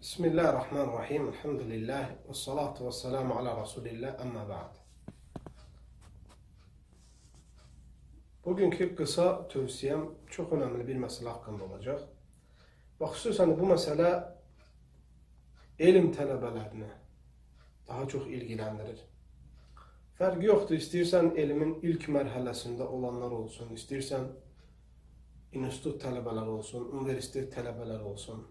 Bismillahirrahmanirrahim. Elhamdülillah. Və salatu və selamu ala Rasulillah. Əmmə bə'd. Bugünkü qısa tövsiyəm çox önəmli bir məsələ haqqında olacaq. Və xüsusən bu məsələ elm tələbələrini daha çox ilgiləndirir. Fərqi yoxdur, istəyirsən elmin ilk mərhələsində olanlar olsun, istəyirsən institut tələbələri olsun, universitet tələbələri olsun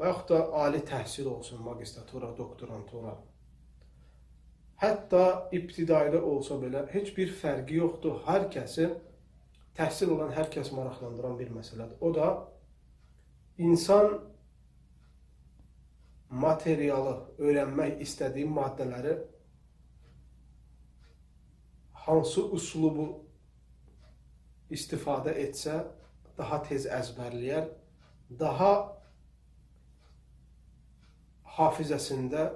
və yaxud da ali təhsil olsun, magistratura, doktorantura. Hətta ibtidaidə olsa belə heç bir fərqi yoxdur. Hər kəsi təhsil olan hər kəs maraqlandıran bir məsələdir. O da insan materialı, öyrənmək istədiyi maddələri hansı üslubu istifadə etsə daha tez əzbərləyər, daha hafizəsində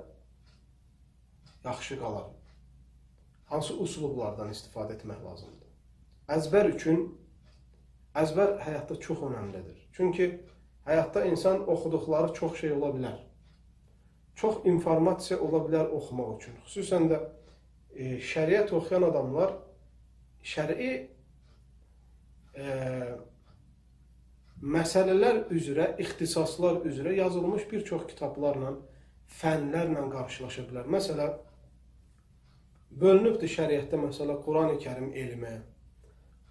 yaxşı qalar. Hansı üslublardan istifadə etmək lazımdır? Əzbər üçün əzbər həyatda çox önəmlidir. Çünki həyatda insan oxuduqları çox şey ola bilər. Çox informasiya ola bilər oxumaq üçün. Xüsusən də e, şəriət oxuyan adamlar şəri e, məsələlər üzrə, ixtisaslar üzrə yazılmış bir çox kitablarla, fənlərlə qarşılaşa bilər. Məsələn, bölünübdür şəriətdə məsələ Quran-ı Kərim elmi.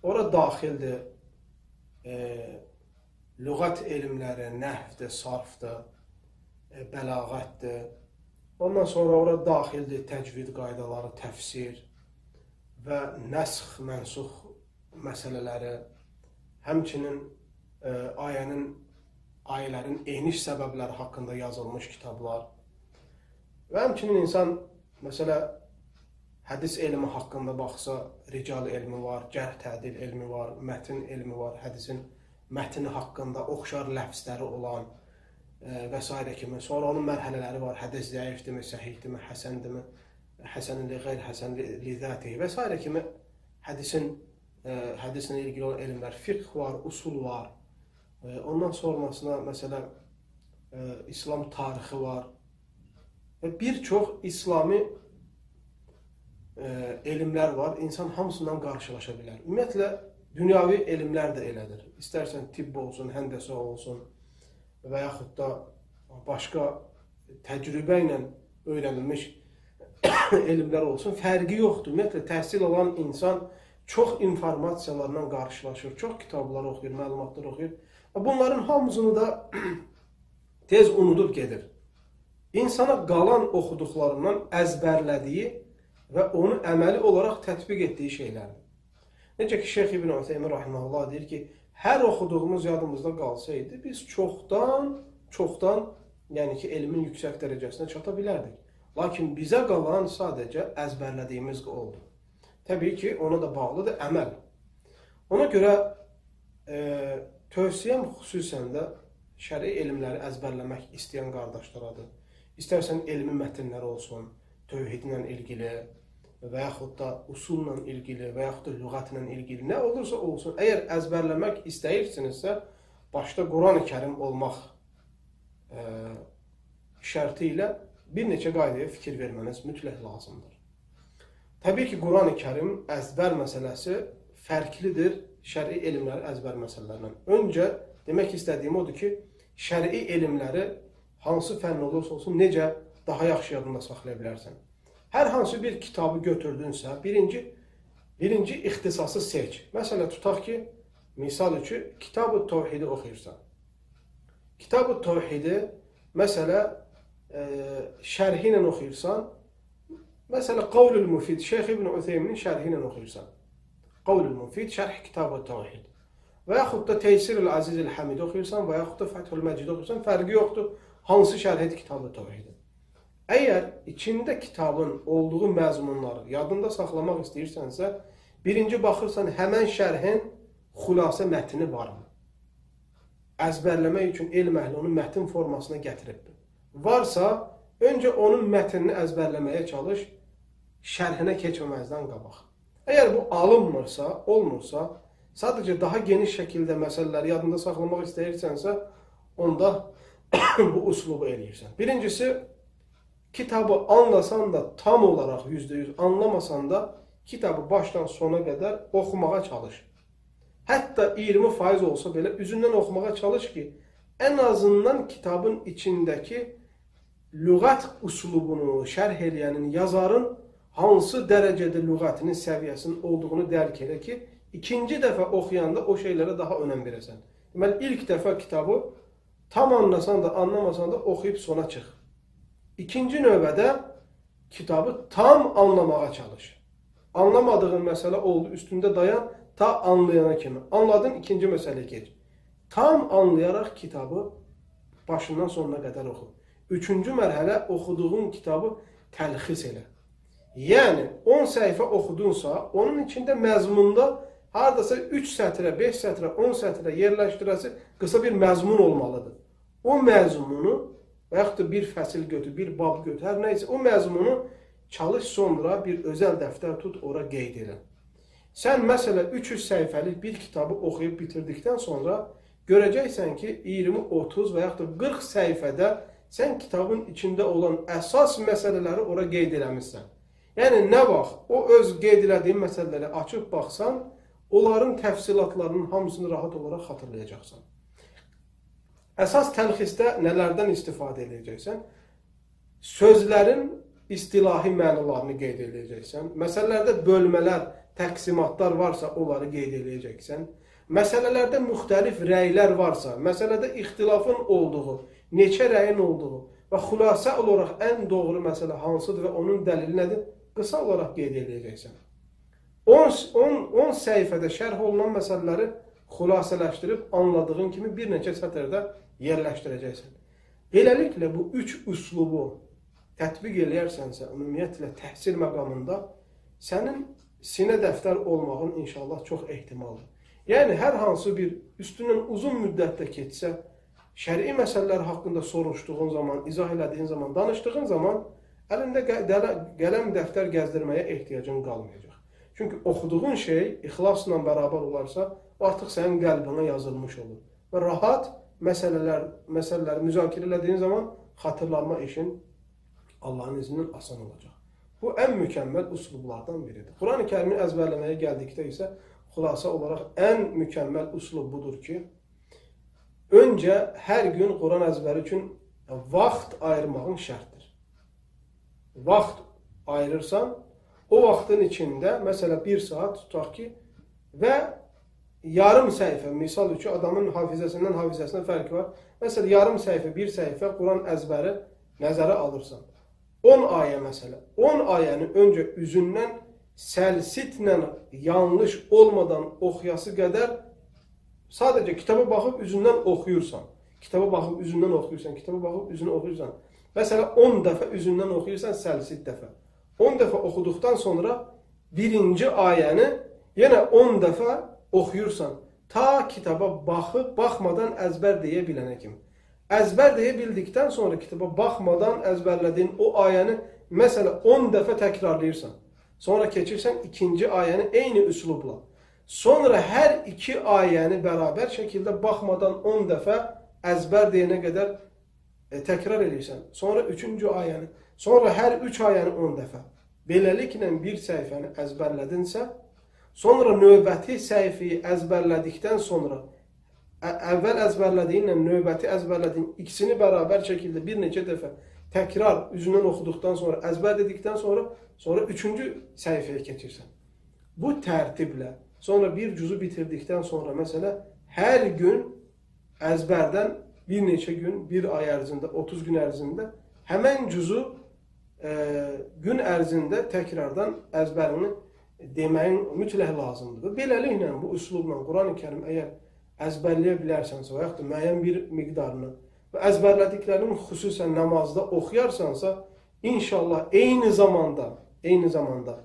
Ora daxildir e, lüğət elmləri, nəhvdir, sarfdır, e, bəlağətdir. Ondan sonra ora daxildir təcvid qaydaları, təfsir və nəsx, mənsux məsələləri, həmçinin ayənin, ayələrin eniş səbəbləri haqqında yazılmış kitablar və həmçinin insan, məsələ, hədis elmi haqqında baxsa, rical elmi var, cərh tədil elmi var, mətin elmi var, hədisin mətni haqqında oxşar ləfsləri olan e, və s. kimi. Sonra onun mərhələləri var, hədis zəifdirmi, səhihdirmi, həsəndirmi, həsənli, qeyr-həsənli, lidəti və s. kimi hədisin, ə, hədislə ilgili olan elmlər, fiqh var, usul var, Ondan sonrasına məsələn İslam tarixi var və bir çox İslami elmlər var. İnsan hamısından qarşılaşa bilər. Ümumiyyətlə dünyavi elmlər də elədir. İstərsən tibb olsun, həndəsə olsun və yaxud da başqa təcrübə ilə öyrənilmiş elmlər olsun, fərqi yoxdur. Ümumiyyətlə təhsil alan insan çox informasiyalarla qarşılaşır, çox kitablar oxuyur, məlumatlar oxuyur Bunların hamısını da tez unudub gedir. İnsana qalan oxuduqlarından əzbərlədiyi və onu əməli olaraq tətbiq etdiyi şeylərdir. Necə ki, Şeyx İbn Ütheymin rahimehullah deyir ki, hər oxuduğumuz yadımızda qalsaydı, biz çoxdan, çoxdan, yəni ki, elmin yüksək dərəcəsinə çata bilərdik. Lakin bizə qalan sadəcə əzbərlədiyimiz oldu. Təbii ki, ona da bağlıdır əməl. Ona görə e, Tövsiyəm xüsusən də şəri elmləri əzbərləmək istəyən qardaşlaradır. İstərsən elmi mətnlər olsun, tövhidlə ilgili və yaxud da usulla ilgili və yaxud da lüğətlə ilgili nə olursa olsun, əgər əzbərləmək istəyirsinizsə, başda Quran-ı Kərim olmaq ə, şərti ilə bir neçə qaydaya fikir verməniz mütləq lazımdır. Təbii ki, Quran-ı Kərim əzbər məsələsi fərqlidir şəri elmləri əzbər məsələlərindən. Öncə demək istədiyim odur ki, şəri elmləri hansı fənn olursa olsun necə daha yaxşı yadında saxlaya bilərsən. Hər hansı bir kitabı götürdünsə, birinci birinci ixtisası seç. Məsələn, tutaq ki, misal üçün Kitab-ı Təvhidi oxuyursan. Kitab-ı Təvhidi məsələ e, şərhi ilə oxuyursan, məsələn, Qavlül Mufid, Şeyx İbn Ütheyminin şərhi ilə oxuyursan. Qavlül Mufid, şərh kitab-ı təvhid. Və yaxud da Teysir-ül Aziz-ül Həmid oxuyursan və yaxud da Fəthül Məcid oxuyursan, fərqi yoxdur. Hansı şərh kitab-ı təvhid. Əgər içində kitabın olduğu məzmunları yadında saxlamaq istəyirsənsə, birinci baxırsan həmən şərhin xülasə mətni varmı? Əzbərləmək üçün elm əhli onun mətn formasına gətiribdir. Varsa, öncə onun mətnini əzbərləməyə çalış, şərhinə keçməməzdən qabaq. Əgər bu alınmırsa, olmursa, sadəcə daha geniş şəkildə məsələləri yadında saxlamaq istəyirsənsə, onda bu uslubu eləyirsən. Birincisi, kitabı anlasan da tam olaraq %100 anlamasan da kitabı başdan sona qədər oxumağa çalış. Hətta 20% olsa belə üzündən oxumağa çalış ki, ən azından kitabın içindəki lüğət uslubunu şərh eləyənin, yazarın hansı dərəcədə lüğətinin səviyyəsinin olduğunu dərk elə ki, ikinci dəfə oxuyanda o şeylərə daha önəm verəsən. Deməli, ilk dəfə kitabı tam anlasan da, anlamasan da oxuyub sona çıx. İkinci növbədə kitabı tam anlamağa çalış. Anlamadığın məsələ oldu, üstündə dayan, ta anlayana kimi. Anladın, ikinci məsələyə geç. Tam anlayaraq kitabı başından sonuna qədər oxu. Üçüncü mərhələ oxuduğun kitabı təlxis elə. Yəni 10 səhifə oxudunsa, onun içində məzmunda hardasa 3 sətrə, 5 sətrə, 10 sətrə yerləşdirəsi qısa bir məzmun olmalıdır. O məzmunu və yaxud da bir fəsil götür, bir bab götür, hər nə isə o məzmunu çalış sonra bir özəl dəftər tut, ora qeyd elə. Sən məsələ 300 səhifəlik bir kitabı oxuyub bitirdikdən sonra görəcəksən ki, 20, 30 və yaxud da 40 səhifədə sən kitabın içində olan əsas məsələləri ora qeyd eləmişsən. Yəni nə vaxt o öz qeyd elədiyin məsələləri açıb baxsan, onların təfsilatlarının hamısını rahat olaraq xatırlayacaqsan. Əsas təlxisdə nələrdən istifadə edəcəksən? Sözlərin istilahi mənalarını qeyd edəcəksən. Məsələlərdə bölmələr, təqsimatlar varsa, onları qeyd edəcəksən. Məsələlərdə müxtəlif rəylər varsa, məsələdə ixtilafın olduğu, neçə rəyin olduğu və xülasə olaraq ən doğru məsələ hansıdır və onun dəlili nədir? Qısa olaraq qeyd edəcəksən. 10, 10, 10 səhifədə şərh olunan məsələləri xülasələşdirib anladığın kimi bir neçə sətirdə yerləşdirəcəksən. Beləliklə bu üç üslubu tətbiq eləyərsənsə, ümumiyyətlə təhsil məqamında sənin sinə dəftər olmağın inşallah çox ehtimaldır. Yəni hər hansı bir üstündən uzun müddətdə keçsə, şəri məsələlər haqqında soruşduğun zaman, izah elədiyin zaman, danışdığın zaman əlində qələm dəftər gəzdirməyə ehtiyacın qalmayacaq. Çünki oxuduğun şey ixlasla bərabər olarsa, o artıq sənin qəlbinə yazılmış olur. Və rahat məsələlər, məsələləri müzakirə elədiyin zaman xatırlanma işin Allahın izindən asan olacaq. Bu ən mükəmməl üslublardan biridir. Quran-ı Kərimi əzbərləməyə gəldikdə isə xülasə olaraq ən mükəmməl üslub budur ki, öncə hər gün Quran əzbəri üçün vaxt ayırmağın şərtdir. Vaxt ayırırsan, o vaxtın içində, məsələ bir saat tutaq ki, və yarım səhifə, misal üçün adamın hafizəsindən hafizəsinə fərqi var. Məsələn, yarım səhifə, bir səhifə Quran əzbəri nəzərə alırsan. 10 ayə məsələ. 10 ayəni öncə üzündən səlsitlə yanlış olmadan oxuyası qədər sadəcə kitaba baxıb üzündən oxuyursan. Kitaba baxıb üzündən oxuyursan, kitaba baxıb üzünü oxuyursan. Məsələn, 10 dəfə üzündən oxuyursan, səlsit dəfə. 10 dəfə oxuduqdan sonra birinci ayəni yenə 10 dəfə oxuyursan. Ta kitaba baxıb, baxmadan əzbər deyə bilənə kimi. Əzbər deyə bildikdən sonra kitaba baxmadan əzbərlədiyin o ayəni məsələ 10 dəfə təkrarlayırsan. Sonra keçirsən ikinci ayəni eyni üslubla. Sonra hər iki ayəni bərabər şəkildə baxmadan 10 dəfə əzbər deyənə qədər e, təkrar edirsən. Sonra üçüncü ayəni, sonra hər üç ayəni 10 dəfə. Beləliklə bir səhifəni əzbərlədinsə, sonra növbəti səhifəyi əzbərlədikdən sonra əvvəl əzbərlədiyinlə növbəti əzbərlədiyin ikisini bərabər şəkildə bir neçə dəfə təkrar üzündən oxuduqdan sonra, əzbər dedikdən sonra, sonra üçüncü səhifəyə keçirsən. Bu tərtiblə sonra bir cüzü bitirdikdən sonra məsələ hər gün əzbərdən bir neçə gün, bir ay ərzində, 30 gün ərzində həmən cüzü gün ərzində təkrardan əzbərini deməyin mütləq lazımdır. Beləliklə bu üslubla Quran-ı Kərim əgər əzbərləyə bilərsənsə və yaxud da müəyyən bir miqdarını və əzbərlədiklərini xüsusən namazda oxuyarsansa, inşallah eyni zamanda, eyni zamanda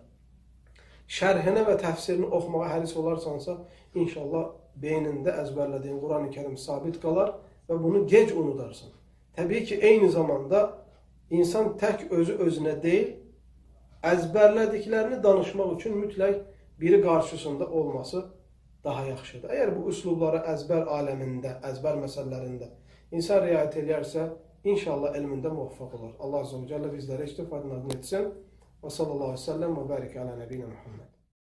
şərhinə və təfsirini oxumağa həris olarsansa, inşallah beynində əzbərlədiyin Quran-ı Kərim sabit qalar və bunu gec unudarsan. Təbii ki, eyni zamanda insan tək özü özünə deyil, əzbərlədiklərini danışmaq üçün mütləq biri qarşısında olması daha yaxşıdır. Əgər bu üslubları əzbər aləmində, əzbər məsələlərində İnsan riayət edərsə, inşallah elmində muvaffaq olar. Allah Celle bizlərə istifadını etsin. Və sallallahu aleyhi ve sellem və bərik alə nəbiyyə Muhammed.